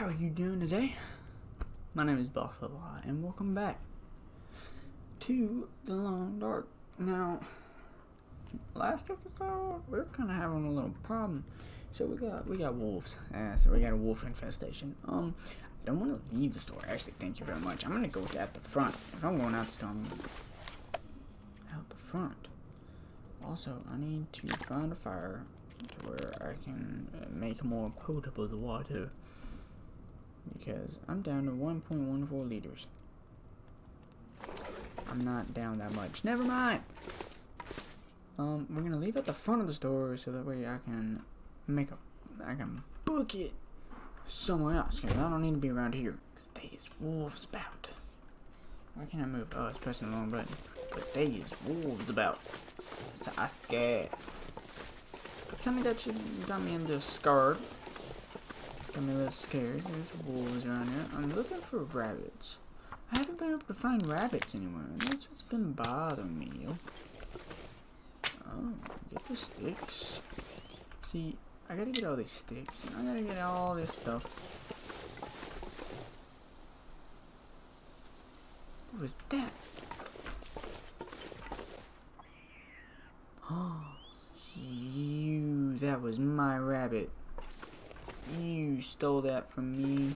How are you doing today? My name is Boss Level High, and welcome back to The Long Dark. Now, last episode, we are kind of having a little problem. So we got we got wolves. Yeah, so we got a wolf infestation. Um, I don't want to leave the store. Actually, thank you very much. I'm gonna go at the front. If I'm going out the store, out the front. Also, I need to find a fire to where I can uh, make more potable the water because I'm down to 1.14 liters. I'm not down that much. Never mind. Um, we're gonna leave at the front of the store so that way I can make a, I can book it somewhere else because I don't need to be around here. Cause they is wolves about. Why can't I move? Oh, it's pressing the wrong button. But they is wolves about. So I scared. Kind of got you, got me into scared. Got me a little scared. There's wolves around here. I'm looking for rabbits. I haven't been able to find rabbits anywhere, and that's what's been bothering me. Oh, get the sticks. See, I gotta get all these sticks, I gotta get all this stuff. What was that? Oh, you, that was my rabbit. You stole that from me.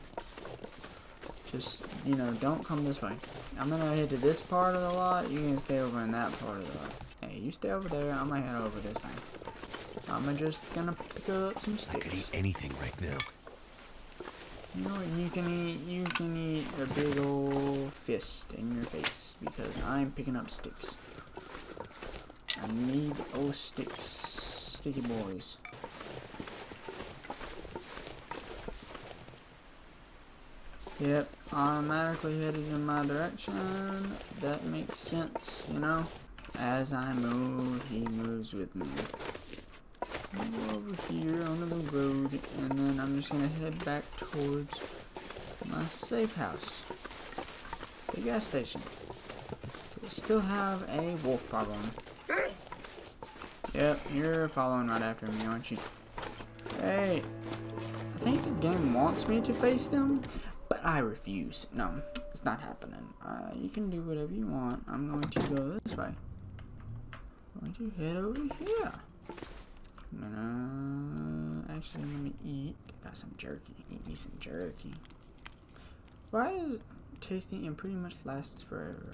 Just, you know, don't come this way. I'm gonna head to this part of the lot. You can stay over in that part of the lot. Hey, you stay over there. I'm gonna head over this way. I'm just gonna pick up some sticks. I could eat anything right now. You know what? You can eat. You can eat a big old fist in your face because I'm picking up sticks. I need those sticks, sticky boys. Yep, automatically headed in my direction. That makes sense, you know. As I move, he moves with me. Go over here onto the road, and then I'm just gonna head back towards my safe house. The gas station. We still have a wolf problem. Yep, you're following right after me, aren't you? Hey, I think the game wants me to face them, but I refuse. No, it's not happening. Uh, you can do whatever you want. I'm going to go this way. I'm going to head over here. I'm gonna actually let me eat. Got some jerky. Eat me some jerky. Why does tasting and pretty much lasts forever?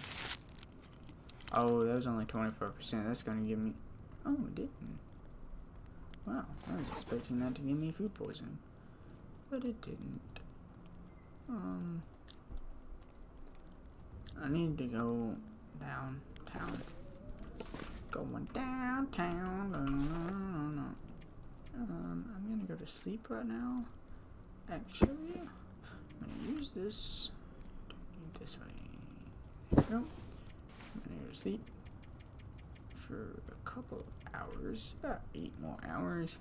Oh, that was only 24%. That's gonna give me. Oh, it didn't. Wow, I was expecting that to give me food poisoning, but it didn't. Um, I need to go downtown. Going downtown. Um, I'm gonna go to sleep right now. Actually, I'm gonna use this. This way. There we go. I'm gonna go to sleep for a couple hours, about eight more hours.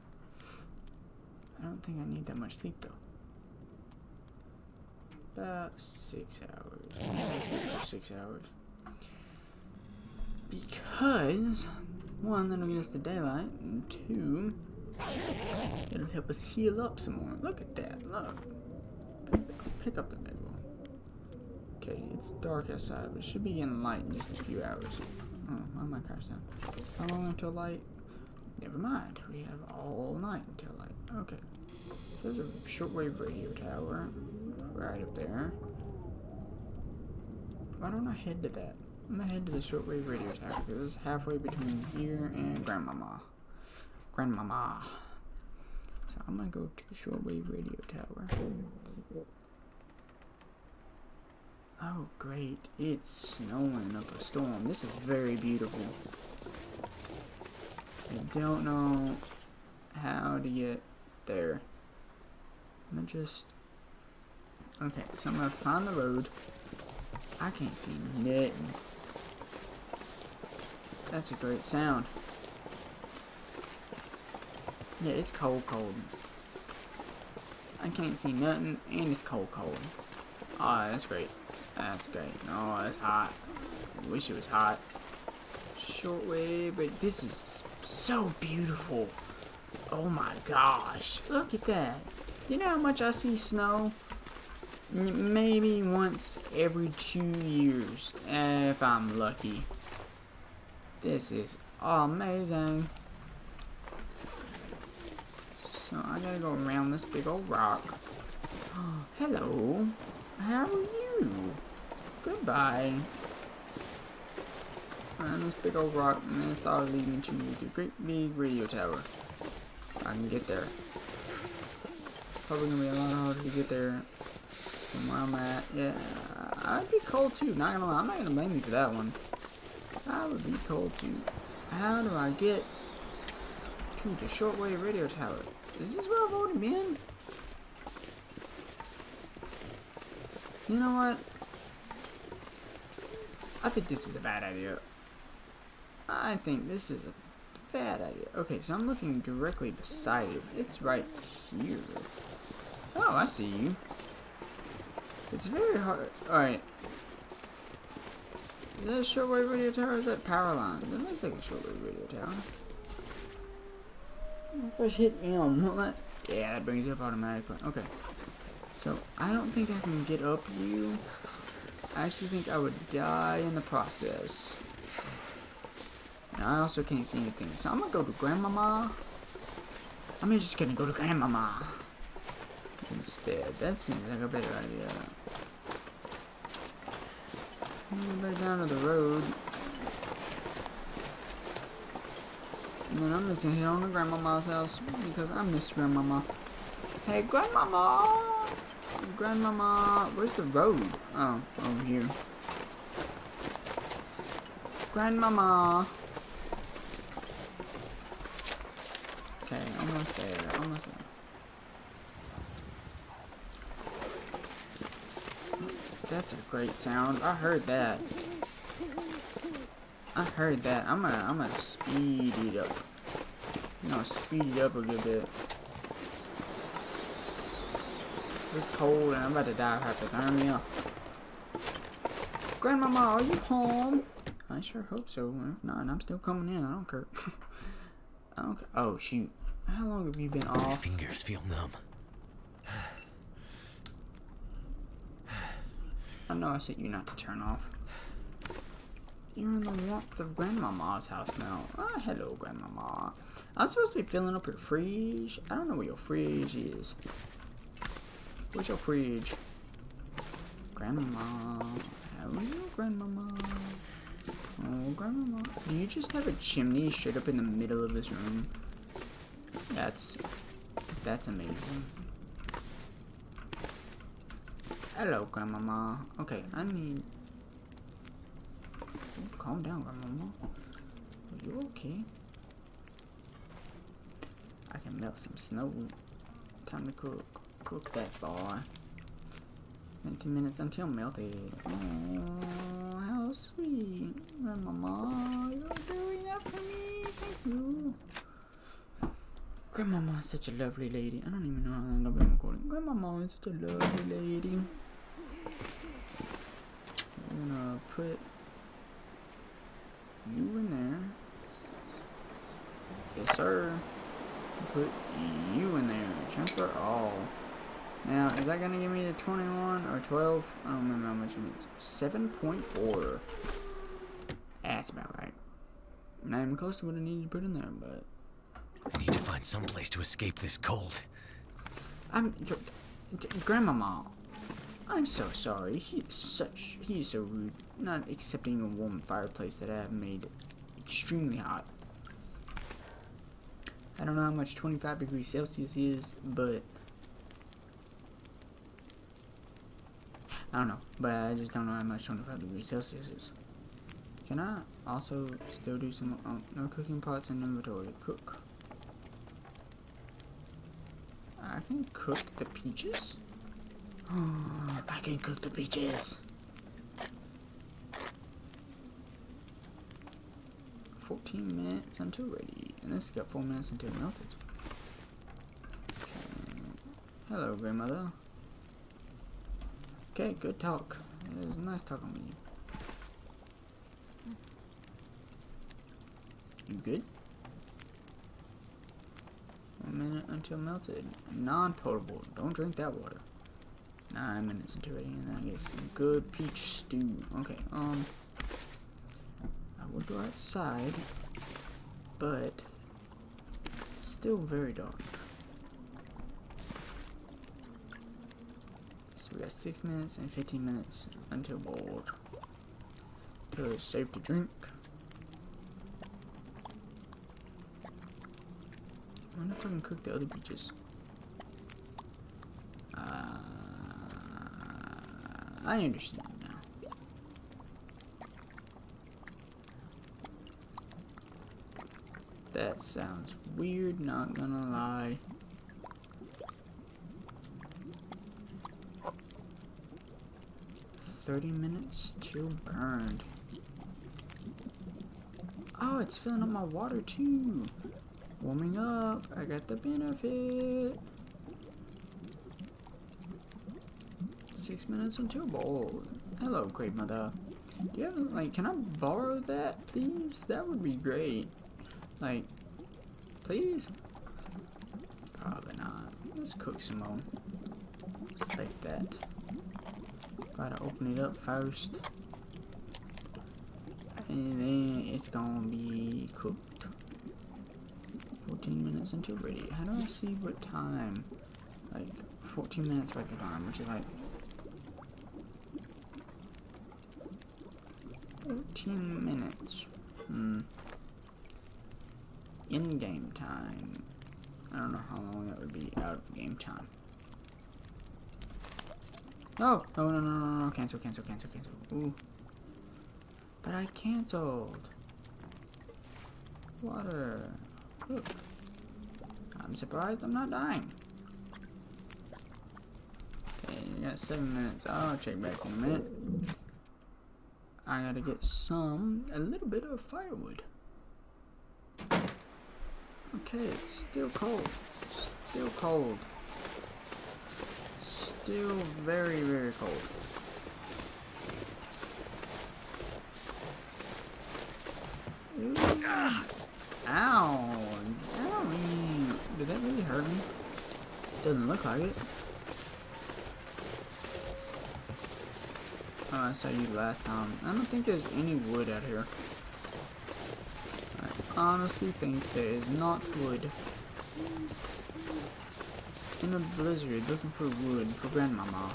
I don't think I need that much sleep though. About six hours. Six hours. Because, one, that'll get us to daylight, and two, it'll help us heal up some more. Look at that, look. Pick, up the medal. Okay, it's dark outside, but it should be getting light in just a few hours. Oh, why am I crashed down? How long until light? Never mind, we have all night until light. Okay. So there's a shortwave radio tower right up there. Why don't I head to that? I'm gonna head to the shortwave radio tower because it's halfway between here and Grandmama. Grandmama. So I'm gonna go to the shortwave radio tower. Oh great, it's snowing up a storm. This is very beautiful. I don't know how to get there. I'm gonna just... Okay, so I'm gonna find the road. I can't see nothing. That's a great sound. Yeah, it's cold, cold. I can't see nothing, and it's cold, cold. Oh, that's great. That's great. Oh, that's hot. I wish it was hot. Short way, but this is so beautiful. Oh my gosh. Look at that. You know how much I see snow Maybe once every two years, if I'm lucky. This is amazing. So I gotta go around this big old rock. Hello. How are you? Goodbye. Around this big old rock, and this all leading to the great big radio tower. I can get there. Probably gonna be a lot harder to get there from where I'm at. Yeah, I'd be cold too. Not gonna lie, I'm not gonna blame you for that one. I would be cold too. How do I get to the shortwave radio tower? Is this where I've already been? You know what? I think this is a bad idea. I think this is a bad idea. Okay, so I'm looking directly beside it. It's right here. Oh, I see you. It's very hard. Alright. Is that a shortwave radio tower is that power line? That looks like a shortwave radio tower. If I hit M, will that? Yeah, that brings it up automatically. Okay. So, I don't think I can get up you. I actually think I would die in the process. And I also can't see anything. So I'm gonna go to Grandmama. I'm just gonna go to Grandmama. Instead. That seems like a better idea. Go back down to the road. And then I'm just gonna hit on to Grandmama's house because I miss Grandmama. Hey, Grandmama! Grandmama, where's the road? Oh, over here. Grandmama! Okay, almost there, almost there. That's a great sound. I heard that. I heard that. I'm gonna, I'm gonna speed it up. You know, speed it up a good bit. It's cold and I'm about to die of hypothermia. Grandmama, are you home? I sure hope so. If not, I'm still coming in. I don't care. I don't care. Oh, shoot. How long have you been My off? fingers feel numb. I know I said you not to turn off. You're in the warmth of Grandmama's house now. Ah, hello, Grandmama. I'm supposed to be filling up your fridge. I don't know where your fridge is. Where's your fridge? Grandmama. How are you, Grandmama? Oh, Grandmama. Do you just have a chimney straight up in the middle of this room? That's... That's amazing. Hello, Grandmama. Okay, I. Oh, calm down, Grandmama. Are you okay? I can melt some snow. Time to cook. Cook that boy. 20 minutes until melted. Oh, how sweet. Grandmama, you're doing that for me. Thank you. Grandmama is such a lovely lady. I don't even know how long I've been recording. Grandmama is such a lovely lady. I'm gonna put you in there. Yes, sir. Put you in there. Transfer all. Now, is that gonna give me the 21 or 12? I don't remember how much it means. 7.4. That's about right. Not even close to what I needed to put in there, but I need to find some place to escape this cold. I'm Grandmama. I'm so sorry. He is such he is so rude. Not accepting a warm fireplace that I have made extremely hot. I don't know how much 25 degrees Celsius is, but I don't know. But I just don't know how much 25 degrees Celsius is. Can I also still do some oh, no cooking pots in inventory? Cook. I can cook the peaches. Oh, I can cook the peaches. Fourteen minutes until ready, and this has got four minutes until melted. Okay. Hello, grandmother. Okay, good talk. It was nice talking with you. You good? One minute until melted. Non-potable. Don't drink that water. Nine minutes into it, and I get some good peach stew. Okay, um, I would go outside, but still very dark. So we got six minutes and 15 minutes until board. To safe to drink. I wonder if I can cook the other peaches. Uh, I understand now. That sounds weird, not gonna lie. Thirty minutes till burned. Oh, it's filling up my water too. Warming up, I got the benefit. Six minutes until bowl. Hello, great mother. Do you have like? Can I borrow that, please? That would be great. Like, please. Probably not. Let's cook some more. Let's take that. Gotta open it up first. And then it's gonna be cooked. 14 minutes until ready. How do I see what time? Like, 14 minutes by the time, which is like 14 minutes. Hmm. In game time. I don't know how long that would be out of game time. No! No, no, no, no, no. Cancel, cancel, cancel, cancel. Ooh. But I canceled. Water. Cook. I'm surprised I'm not dying. Okay, you got seven minutes. I'll check back in a minute. I gotta get some, a little bit of firewood. Okay, it's still cold. Still cold. Still very, very cold. Ow! Ow! Did that really hurt me? Doesn't look like it. I saw you last time. I don't think there's any wood out here. I honestly think there is not wood. In a blizzard, looking for wood for grandmama.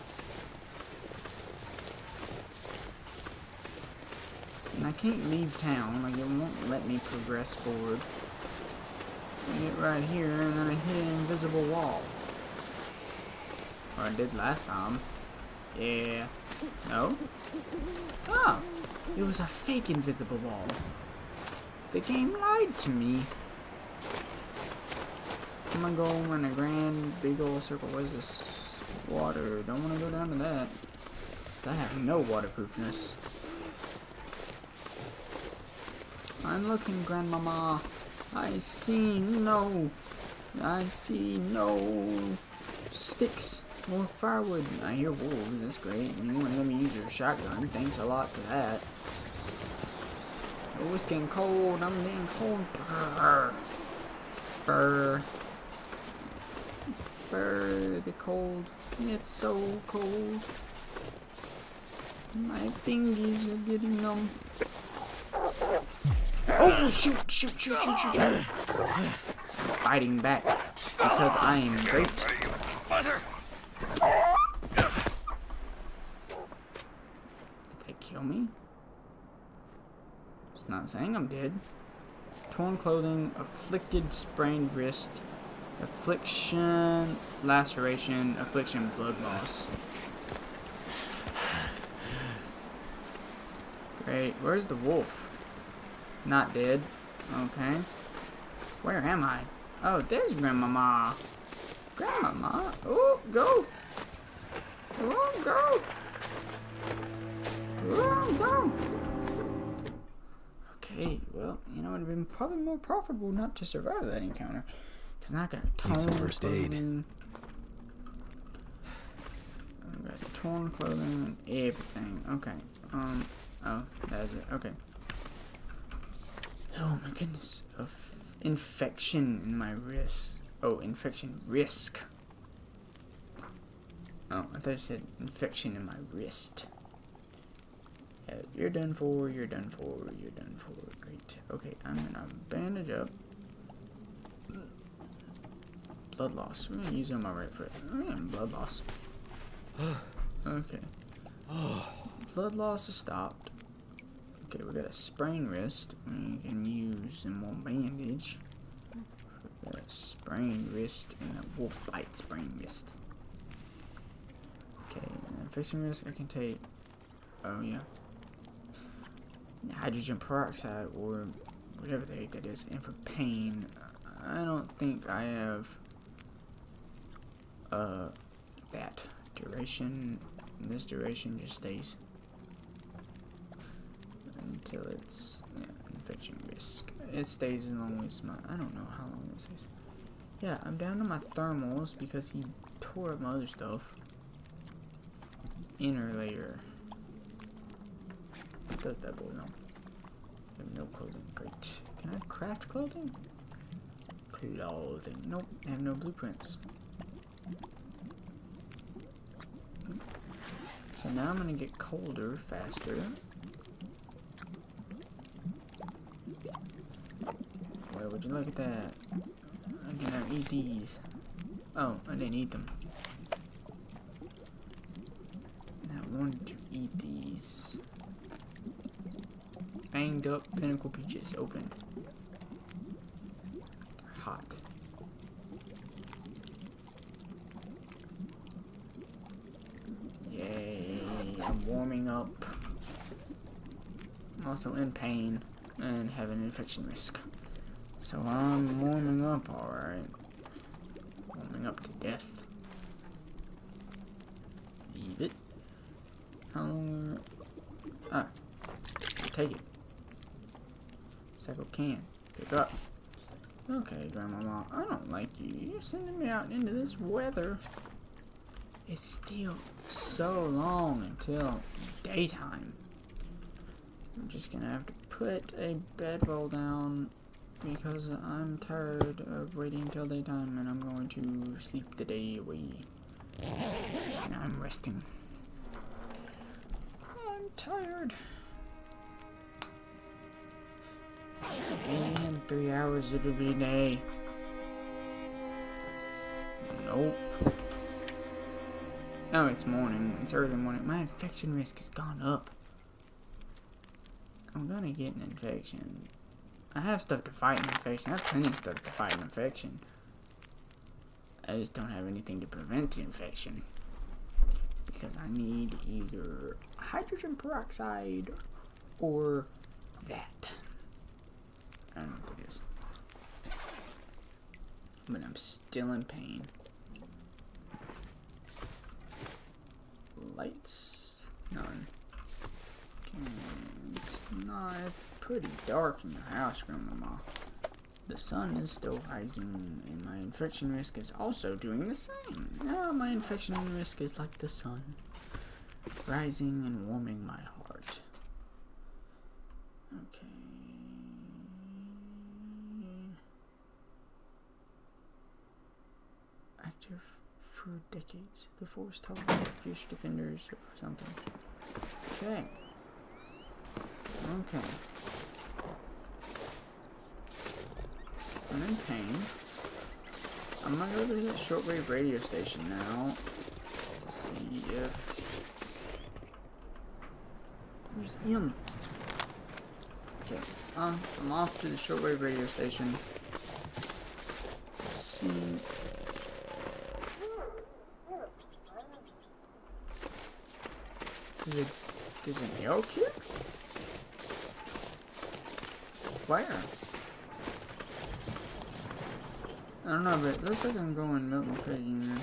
And I can't leave town, like it won't let me progress forward. I get right here, and then I hit an invisible wall. Or I did last time. Yeah. No? Oh! It was a fake invisible wall. The game lied to me. I'm gonna go in a grand big old circle. What is this? Water. Don't want to go down to that. That have no waterproofness. I'm looking, Grandmama. I see no. I see no sticks more firewood. I hear wolves. That's great. And you want to let me use your shotgun. Thanks a lot for that. Oh, it's getting cold. I'm getting cold. Brr. Brr. Brr. The cold. It's so cold. My fingies are getting numb. Oh, shoot, shoot, shoot, shoot, shoot, shoot. Fighting back because I am great. Did they kill me? It's not saying I'm dead. Torn clothing, afflicted sprained wrist, affliction, laceration, affliction, blood loss. Great. Where's the wolf? Not dead. Okay. Where am I? Oh, there's Grandmama. Grandmama. Oh, go. Oh, go. Okay, well, you know, it would have been probably more profitable not to survive that encounter. Because now I got torn Need some first aid. I got torn clothing and everything. Okay. Um, oh, that's it. Okay. Oh my goodness. Of infection in my wrist. Oh, infection risk. Oh, I thought you said infection in my wrist. Yeah, you're done for, you're done for, you're done for. Great. Okay, I'm gonna bandage up. Blood loss. We're gonna use it on my right foot. Yeah, blood loss. okay. blood loss is stopped. Okay, we got a sprained wrist. We can use some more bandage. Got a sprained wrist and a wolf bite sprained wrist. Okay, and fixing wrist I can take. Oh yeah. Hydrogen peroxide or whatever the heck that is. And for pain, I don't think I have uh that duration. This duration just stays until it's yeah, infection risk. It stays as long as my I don't know how long this is. Yeah, I'm down to my thermals because he tore up my other stuff. Inner layer. Know? I have no clothing. Great. Can I craft clothing? Clothing. Nope. I have no blueprints. So now I'm gonna get colder faster. Well, would you look at that? I can eat these. Oh, I didn't eat them. I wanted to eat these. Banged up pinnacle peaches open. Hot. Yay, I'm warming up. I'm also in pain and have an infection risk. So I'm warming up alright. Warming up to death. Leave it. How long? Ah, take it. Cycle can. Pick up. Okay, Grandmama, I don't like you. You're sending me out into this weather. It's still so long until daytime. I'm just gonna have to put a bedroll down because I'm tired of waiting until daytime and I'm going to sleep the day away. And I'm resting. I'm tired. In three hours it'll be day. Nope. No, it's morning. It's early morning. My infection risk has gone up. I'm gonna get an infection. I have stuff to fight an infection. I have plenty of stuff to fight an infection. I just don't have anything to prevent the infection. Because I need either hydrogen peroxide or that. I don't know what it is. But I'm still in pain. Lights? None. Cans? It's pretty dark in your house, Grandmama. The sun is still rising, and my infection risk is also doing the same. Now my infection risk is like the sun, rising and warming my heart. Okay. For decades. The force told by fierce defenders or something. Okay. Okay. I'm in pain. I'm gonna go to the shortwave radio station now to see if where's him. Okay, um, I'm off to the shortwave radio station. See. There's, a, there's an elk here? Where? I don't know, but it looks like I'm going Milton Credit Union.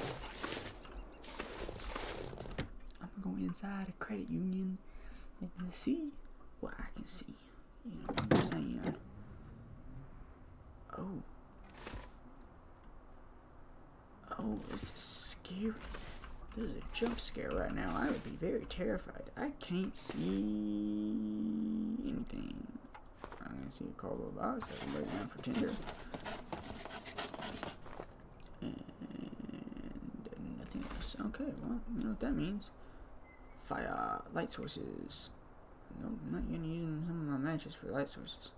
I'm gonna inside a credit union and see what I can see. You know what I'm saying? Oh. Oh, this is scary. There's a jump scare right now. I would be very terrified. I can't see anything. I'm gonna see a cardboard box. I can break down for Tinder. And nothing else. Okay, well, you know what that means. Fire, light sources. Nope, I'm not gonna use some of my matches for light sources.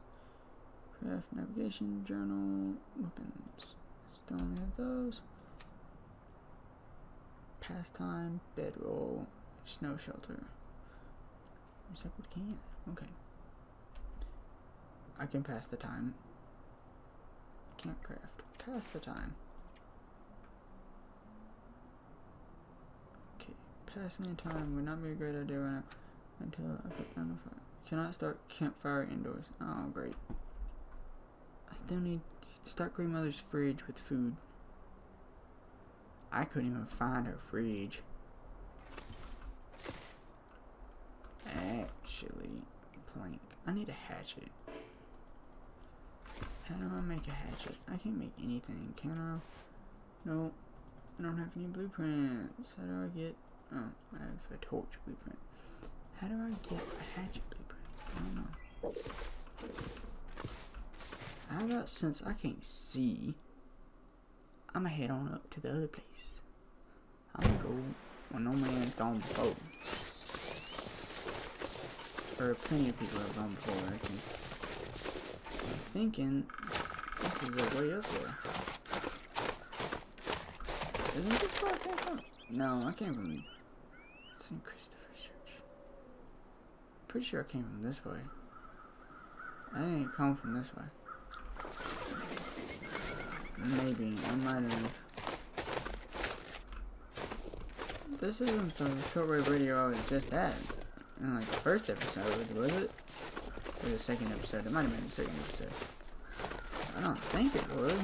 Craft, navigation, journal, weapons. Still only have those. Pastime, bedroll, snow shelter. Recycled can. Okay. I can pass the time. Can't craft. Pass the time. Okay. Passing the time would not be a great idea right now until I put down the fire. Cannot start campfire indoors. Oh, great. I still need to start grandmother's fridge with food. I couldn't even find her fridge. Actually, plank. I need a hatchet. How do I make a hatchet? I can't make anything, can I? No, I don't have any blueprints. How do I get... Oh, I have a torch blueprint. How do I get a hatchet blueprint? I don't know. How about since I can't see, I'ma head on up to the other place. I'm gonna go when no man's gone before. Or plenty of people have gone before, I think. I'm thinking this is a way up there. Isn't this where I came from? No, I came from St. Christopher's Church. Pretty sure I came from this way. I didn't come from this way. Maybe, I might have. This isn't the shortwave radio I was just at. In like the first episode, was it? Or the second episode? It might have been the second episode. I don't think it would.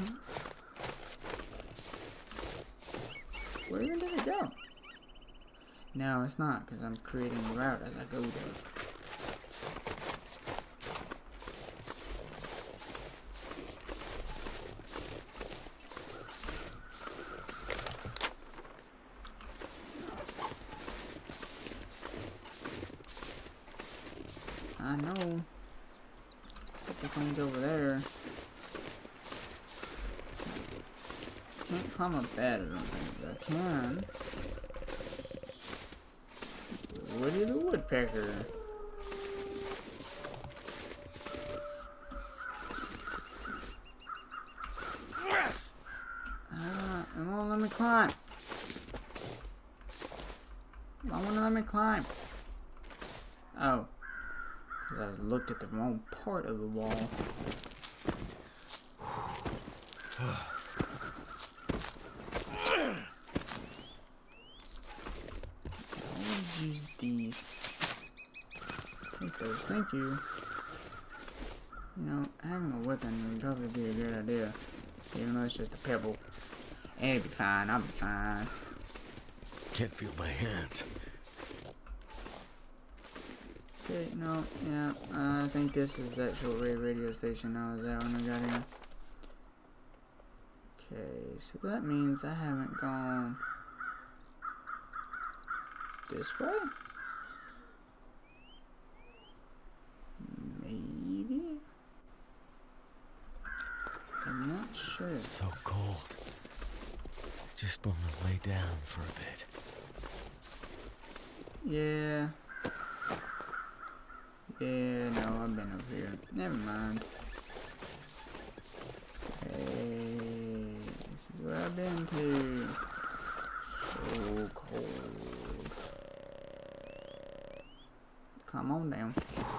Where did it go? No, it's not, because I'm creating the route as I go there. I know. But the thing's over there. Climb up that, I don't think, I can. Woody the Woodpecker. Ah, it won't let me climb. It let me climb? Oh. I looked at the wrong part of the wall. I'll use these. Take thank you. You know, having a weapon would probably be a good idea. Even though it's just a pebble. It'll be fine, I'll be fine. Can't feel my hands. Okay, no, yeah, I think this is that shortwave radio station I was at when I got here. Okay, so that means I haven't gone this way? Maybe? I'm not sure. So cold. Just want to lay down for a bit. Yeah. Yeah, no, I've been over here. Never mind. Hey, this is where I've been to. So cold. Come on down.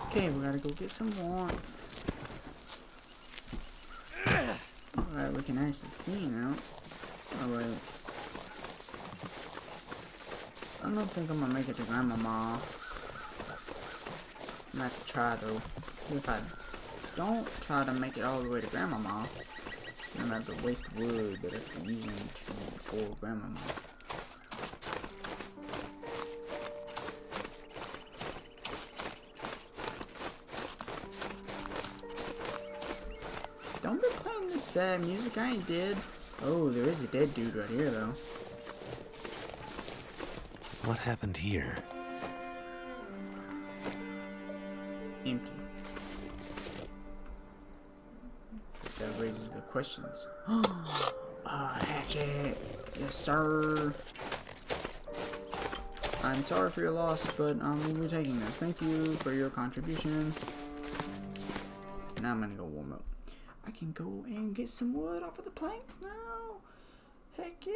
Okay, we gotta go get some warmth. Alright, we can actually see now. Oh wait. I don't think I'm gonna make it to Grandmama. I'm gonna have to try though. See if I don't try to make it all the way to Grandmama. I'm gonna have to waste wood that I'm using to for Grandmama. This sad music, I ain't dead. Oh, there is a dead dude right here though. What happened here? empty. That raises the questions. a hatchet! Yes, sir! I'm sorry for your loss, but um, we'll be taking this. Thank you for your contribution. Now I'm gonna go warm up. I can go and get some wood off of the planks now. Heck yeah!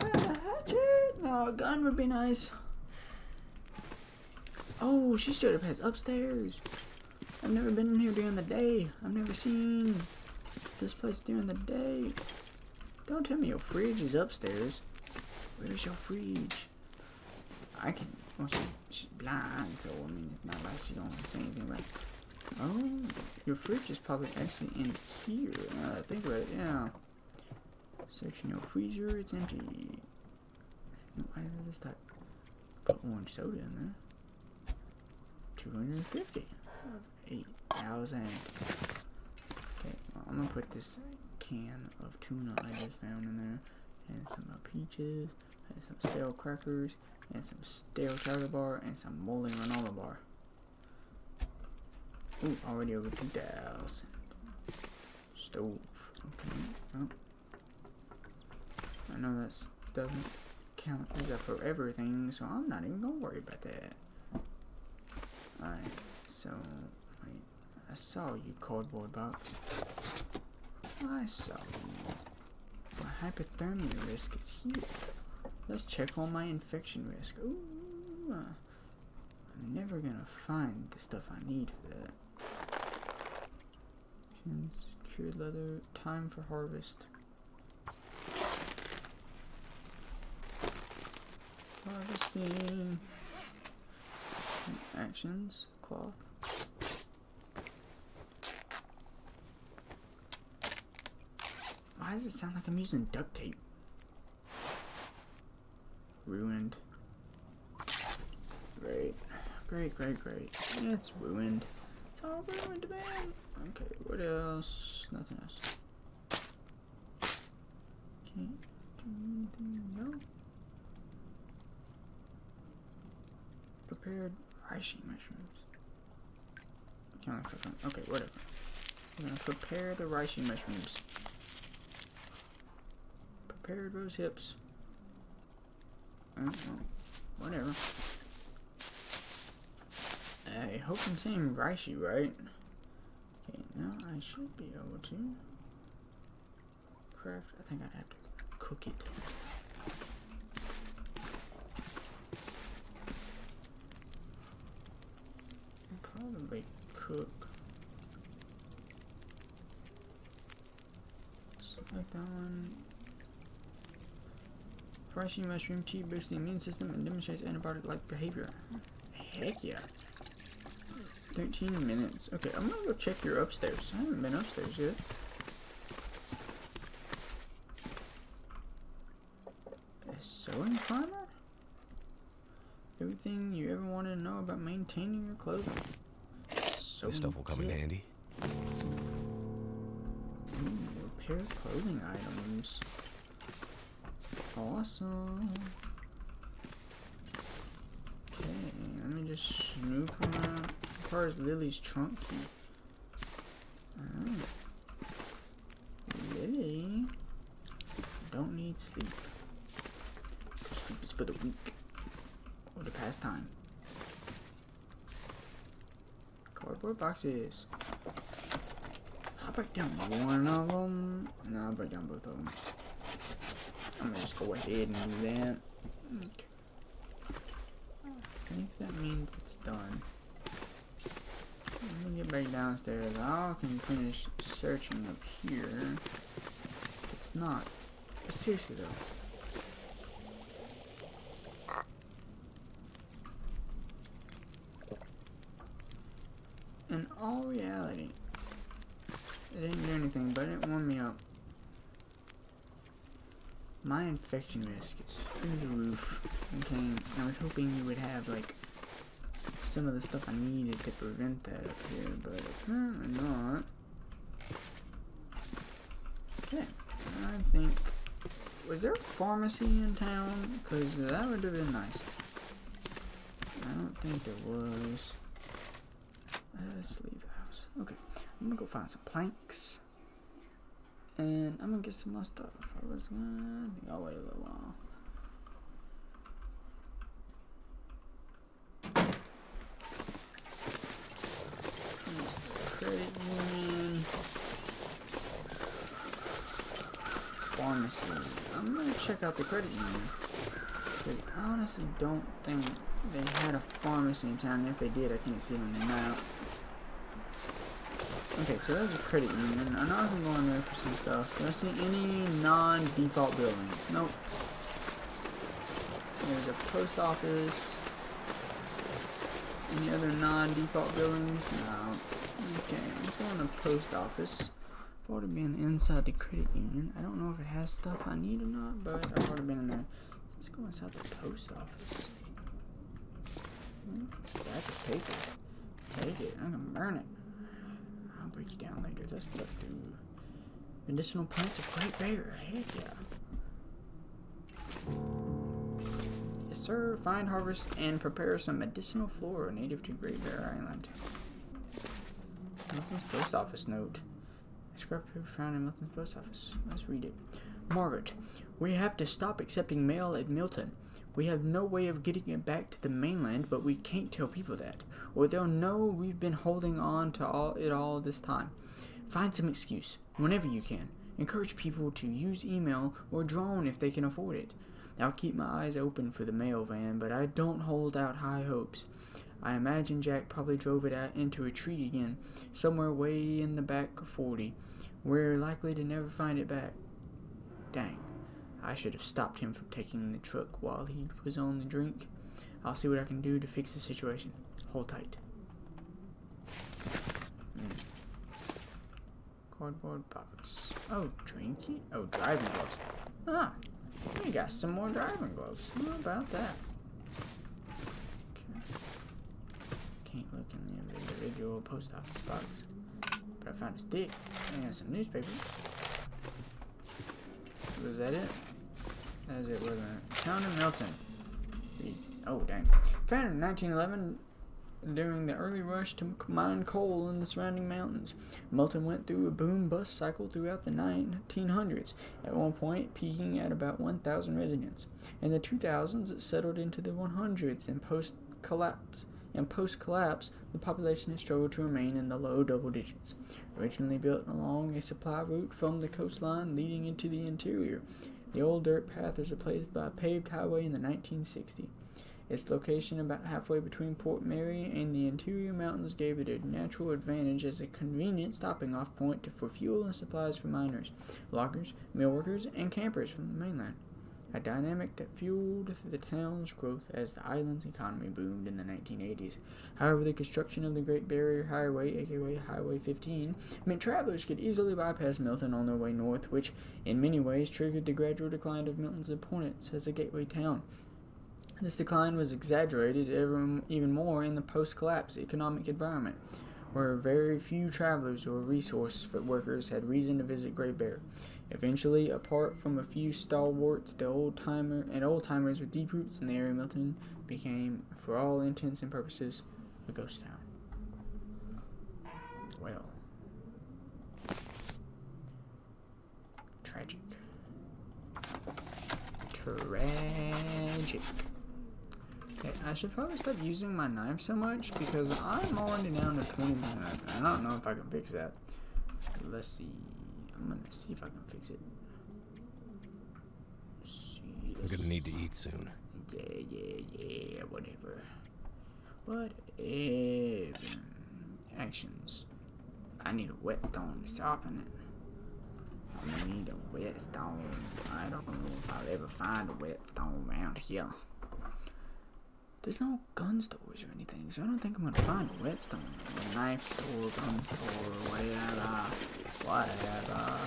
A hatchet. No, a gun would be nice. Oh, she straight up has upstairs. I've never been in here during the day. I've never seen this place during the day. Don't tell me your fridge is upstairs. Where's your fridge? I can. Well, she, she's blind, so I mean, it's not like she don't say anything right. Oh, your fridge is probably actually in here. Now that I think about it, yeah. Searching your freezer, it's empty. Why did this type? Put orange soda in there. 250 of 8,000. Okay, well, I'm gonna put this can of tuna I just found in there, and some uh, peaches, and some stale crackers, and some stale chocolate bar, and some molding granola bar. Ooh, already over 2,000. Stove. Okay. Well, I know that doesn't count as a forever thing, so I'm not even gonna worry about that. Alright, so, wait, I saw you, cardboard box. I saw you. My hypothermia risk is here. Let's check on my infection risk. Ooh, I'm never gonna find the stuff I need for that. Cured leather, time for harvest. Harvesting. Actions, cloth. Why does it sound like I'm using duct tape? Ruined. Great. Great, great, great. It's ruined. All. Okay, what else? Nothing else. Can't do anything. No. Prepared reishi mushrooms. Can I cook them? Okay, whatever. I'm gonna prepare the reishi mushrooms. Prepared rose hips. Oh, well, whatever. I hope I'm saying reishi right. Okay, now I should be able to craft. I think I'd have to cook it. Probably cook. Select that one. Reishi mushroom tea boosts the immune system and demonstrates antibiotic-like behavior. Heck yeah. 13 minutes. Okay, I'm gonna go check your upstairs. I haven't been upstairs yet. A sewing primer? Everything you ever wanted to know about maintaining your clothing. Sewing This stuff will come in kit. handy. Ooh, repair clothing items. Awesome. Okay, let me just snoop around. As far as Lily's trunk key. Alright. Lily. Don't need sleep. Sleep is for the weak. Or the pastime. Cardboard boxes. I'll break down one of them. No, I'll break down both of them. I'm gonna just go ahead and do that. Okay. I think that means it's done. Get back downstairs. I can finish searching up here. It's not. Seriously though. In all reality, it didn't do anything, but it warmed me up. My infection risk is through the roof. Okay, I was hoping you would have like some of the stuff I needed to prevent that up here, but apparently not. Okay, I think. Was there a pharmacy in town? Because that would have been nice. I don't think there was. Let's leave the house. Okay, I'm gonna go find some planks. And I'm gonna get some more stuff. I was gonna. I think I'll wait a little while. Pharmacy. I'm gonna check out the credit union. Because I honestly don't think they had a pharmacy in town. If they did, I can't see it on the map. Okay, so that's a credit union. I know I can go in there for some stuff. Do I see any non-default buildings? Nope. There's a post office. Any other non-default buildings? No. Okay, let's go in the post office. I've already been inside the credit union. I don't know if it has stuff I need or not, but I've already been in there. Let's go inside the post office. Hmm, Stack of paper. Take it. I'm gonna burn it. I'll break it down later. Let's look through medicinal plants of Great Bear. Heck yeah. Yes, sir. Find, harvest, and prepare some medicinal flora native to Great Bear Island. Milton's post office note. A scrap paper found in Milton's post office. Let's read it. Margaret, we have to stop accepting mail at Milton. We have no way of getting it back to the mainland, but we can't tell people that, or they'll know we've been holding on to all it all this time. Find some excuse, whenever you can. Encourage people to use email or drone if they can afford it. I'll keep my eyes open for the mail van, but I don't hold out high hopes. I imagine Jack probably drove it out into a tree again, somewhere way in the back of 40. We're likely to never find it back. Dang. I should have stopped him from taking the truck while he was on the drink. I'll see what I can do to fix the situation. Hold tight. Hmm. Cardboard box. Oh, drinky? Oh, driving gloves. Ah, we got some more driving gloves. How about that? Okay. Can't look in the individual post office box. But I found a stick and some newspaper. Was that it? Was it, wasn't? Town of Milton. The- Oh, dang. Founded in 1911 during the early rush to mine coal in the surrounding mountains. Milton went through a boom bust cycle throughout the 1900s, at one point peaking at about 1,000 residents. In the 2000s, it settled into the 100s, and post collapse. And post collapse, the population has struggled to remain in the low double digits. Originally built along a supply route from the coastline leading into the interior, the old dirt path was replaced by a paved highway in the 1960s. Its location about halfway between Port Mary and the interior mountains gave it a natural advantage as a convenient stopping off point for fuel and supplies for miners, loggers, mill workers, and campers from the mainland. A dynamic that fueled the town's growth as the island's economy boomed in the 1980s. However, the construction of the Great Barrier Highway, aka Highway 15, meant travelers could easily bypass Milton on their way north, which in many ways triggered the gradual decline of Milton's importance as a gateway town. This decline was exaggerated even more in the post collapse economic environment, where very few travelers or resource workers had reason to visit Great Bear. Eventually, apart from a few stalwarts, the old timer and old timers with deep roots in the area, Milton became, for all intents and purposes, a ghost town. Well, tragic. Tragic. Okay, I should probably stop using my knife so much because I'm already down to 20 minutes. I don't know if I can fix that. Let's see. I'm gonna see if I can fix it. See, I'm gonna need to eat soon. yeah, yeah, yeah, whatever. Whatever. Hmm, actions. I need a whetstone to sharpen it. I need a whetstone. I don't know if I'll ever find a whetstone around here. There's no gun stores or anything, so I don't think I'm gonna find a whetstone. A knife store, gun store, whatever. Whatever.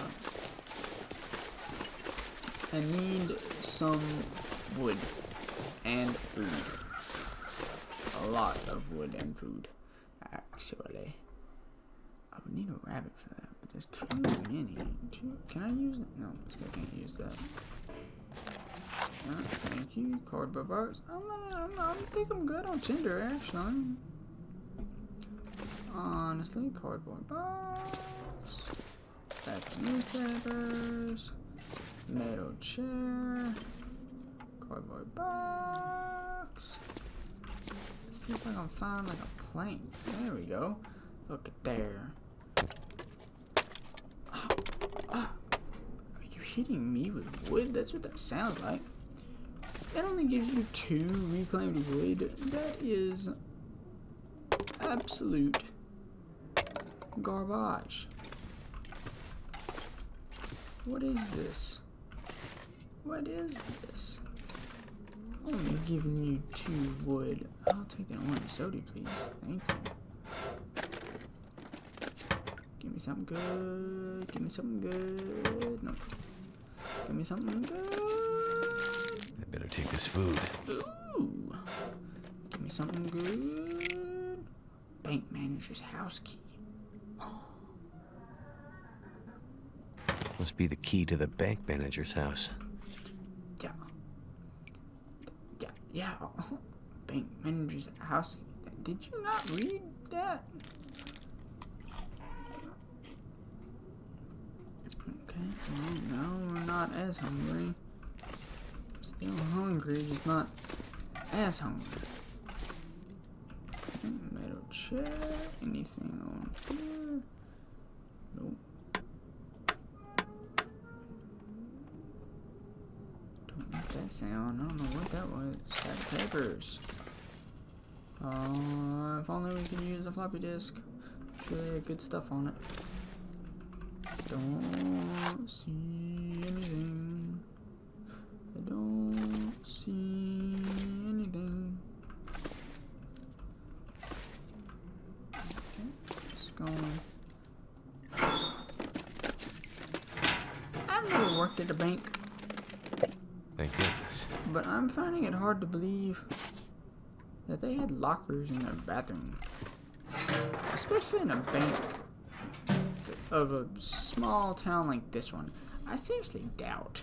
I need some wood and food. A lot of wood and food, actually. I would need a rabbit for that, but there's too many. Too, can I use it? No, I still can't use that. Alright, thank you. Cardboard box. I'm, uh, I'm, I think I'm good on Tinder, actually. Honestly, cardboard box. Of newspapers. Metal chair. Cardboard box. Let's see if I can find like a plank. There we go. Look at there. Ah, ah. Hitting me with wood? That's what that sounds like. That only gives you two reclaimed wood. That is absolute garbage. What is this? What is this? Only giving you two wood. I'll take that orange soda, please. Thank you. Give me something good. Give me something good. No. Give me something good. I better take this food. Ooh. Give me something good. Bank manager's house key. Must be the key to the bank manager's house. Yeah. Yeah, yeah. Bank manager's house. Key. Did you not read that? Okay, well, now we're not as hungry. Still hungry, just not as hungry. Okay, Metal chair. Anything on here? Nope. Don't like that sound. I don't know what that was. Stack of papers. Uh, if only we could use the floppy disk. Sure, they had good stuff on it. I don't see anything. I don't see anything. Okay, it's going. I've never worked at a bank. Thank goodness. But I'm finding it hard to believe that they had lockers in their bathroom. Especially in a bank of a small town like this one. I seriously doubt.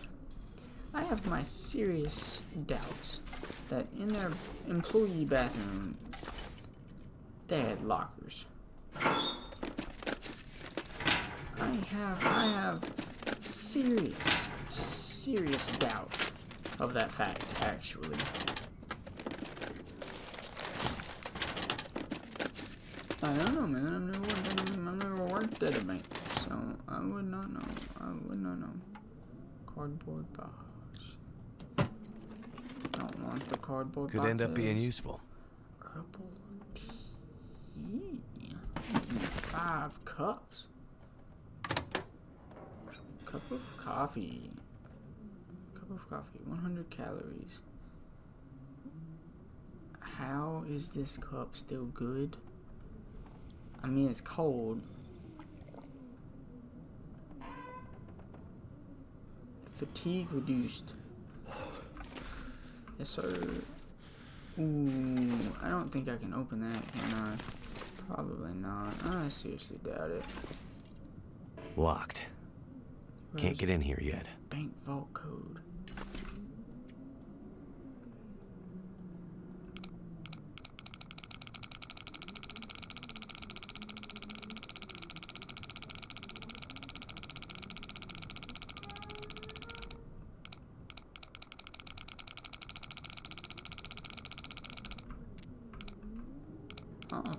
I have my serious doubts that in their employee bathroom they had lockers. I have I have serious serious doubt of that fact, actually. I don't know, man. I've never I've never worked at a bank, I would not know. I would not know. Cardboard box. Don't want the cardboard box. Could end up being useful. Herbal tea. Five cups. Cup of coffee. Cup of coffee. 100 calories. How is this cup still good? I mean, it's cold. Fatigue reduced. Yes, sir. Ooh, I don't think I can open that, can I? Probably not. I seriously doubt it. Locked. Can't get in here yet. bank vault code? Uh-uh.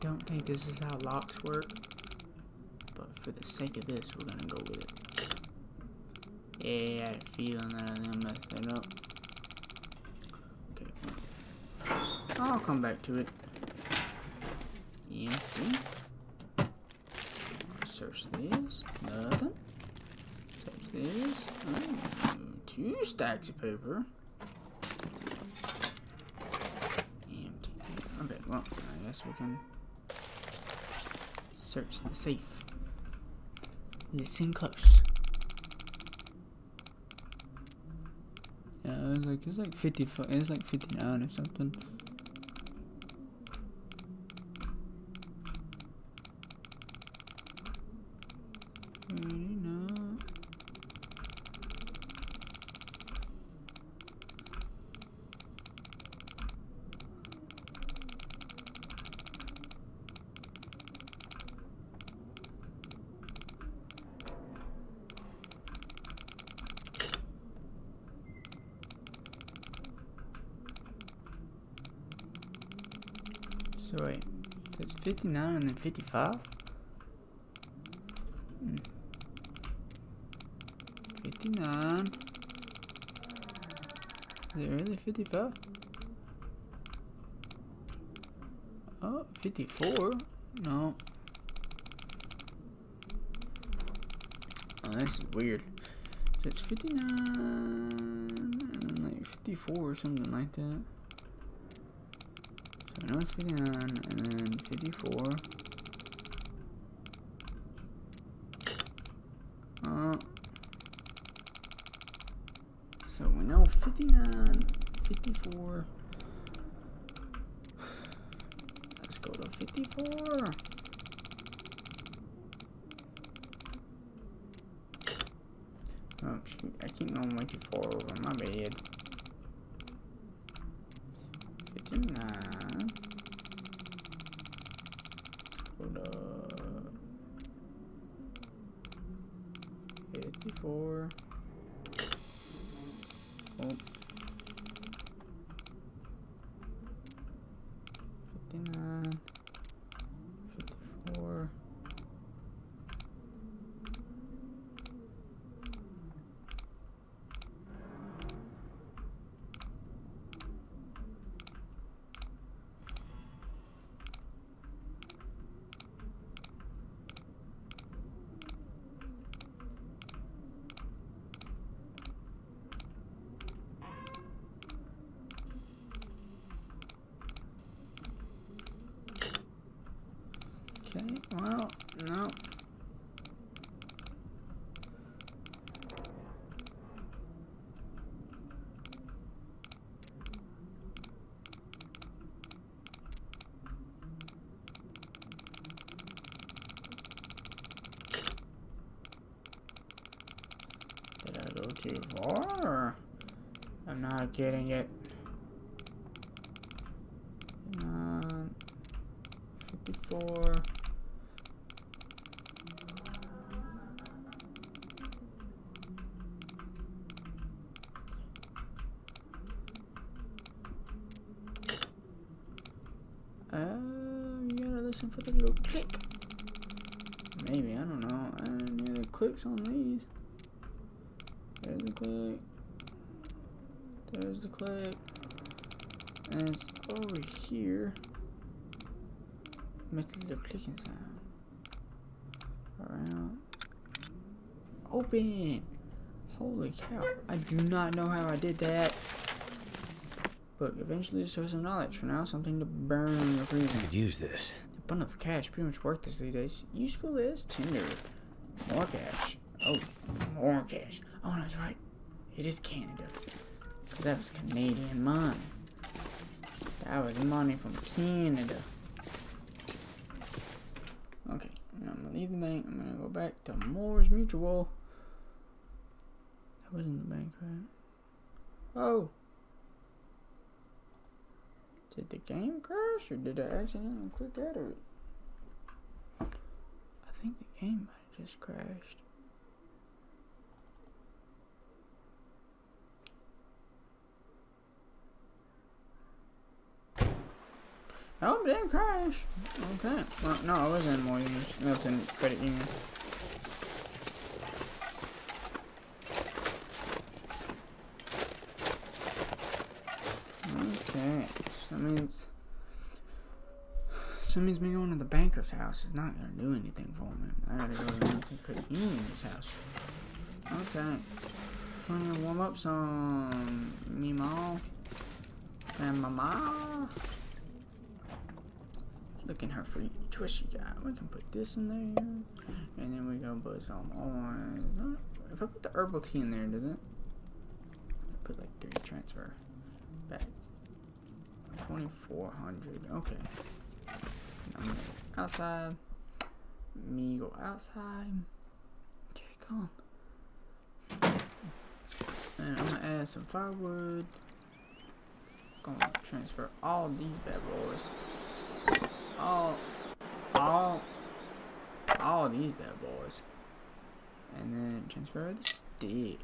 I don't think this is how locks work, but for the sake of this, we're gonna go with it. Yeah, I had a feeling that I was gonna mess that up. Okay, I'll come back to it. Empty. Search this. Nothing. Search this. Two stacks of paper. Empty. Okay, well, I guess we can search the safe. Listen close. Uh, it's like it's like fifty. It's like fifty nine or something. Thirty-nine. So wait, so it's 59 and then 55? Hmm. 59. Is it really 55? Oh, 54? No. Oh, this is weird. So it's 59 and like 54 or something like that. So I know it's 59 and then 54. Uh, so we know 59, 54. Let's go to 54. Oh shoot, I keep going way too far over my bed. 59. Hold up. 54. Oh. 59. 54. Okay, well, no. Did I go too far? I'm not getting it. Um, 54. Uh, you gotta listen for the little click. Maybe, I don't know. I don't hear the clicks on these. There's the click. There's the click. And it's over here. Makes a little clicking sound. Around. Open! Holy cow. I do not know how I did that. But eventually show some knowledge. For now, something to burn your freezer. I could use this. A bundle of cash, pretty much worthless these days. Useful as Tinder. More cash. Oh, more cash. Oh, that's right. It is Canada. That was Canadian money. That was money from Canada. Okay, I'm gonna leave the bank. I'm gonna go back to Moore's Mutual. That wasn't the bank, right? Oh. Did the game crash or did I accidentally click out of it? I think the game might have just crashed. Oh, didn't crash. Okay. Well, no, I wasn't more than Milton Credit Union. Okay. So that means. So that means me going to the banker's house is not gonna do anything for me. I gotta go to Milton Credit Union's house. Okay. I'm gonna warm up some Mimo and Mama. Look in her free twist she got. We can put this in there. And then we gonna put some orange. If I put the herbal tea in there, does it? put like three transfer back. 2400. Okay. Go outside. Me go outside. Okay, come. And I'm gonna add some firewood. Gonna transfer all these bad boys. All, all, all these bad boys. And then transfer the stick.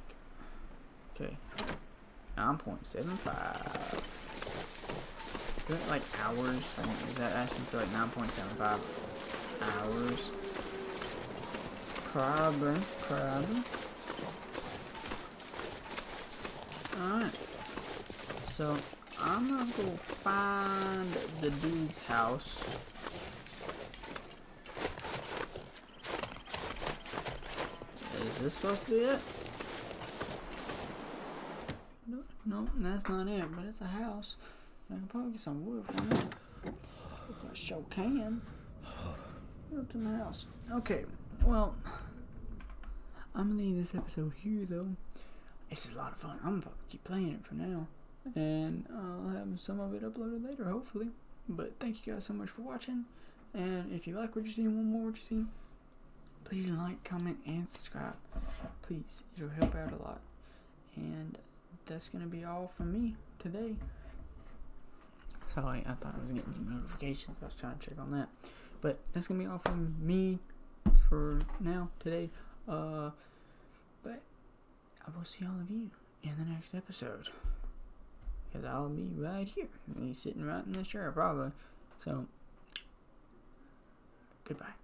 Okay. 9.75. Is that like hours? I mean, is that asking for like 9.75 hours? Probably. Probably. Alright. So, I'm gonna go find the dude's house. Is this supposed to be it? No, no, that's not it, but it's a house. I can probably get some wood from it. I can. Built in the house. Okay, well, I'm gonna leave this episode here though. Is a lot of fun. I'm gonna keep playing it for now. And I'll have some of it uploaded later, hopefully. But thank you guys so much for watching. And if you like what you're seeing, one more what you're seeing, please like, comment, and subscribe. Please, it'll help out a lot. And that's gonna be all from me today. Sorry, I thought I was getting some notifications. I was trying to check on that. But that's gonna be all from me for now today. Uh, but I will see all of you in the next episode. Because I'll be right here. He's sitting right in this chair, probably. So, goodbye.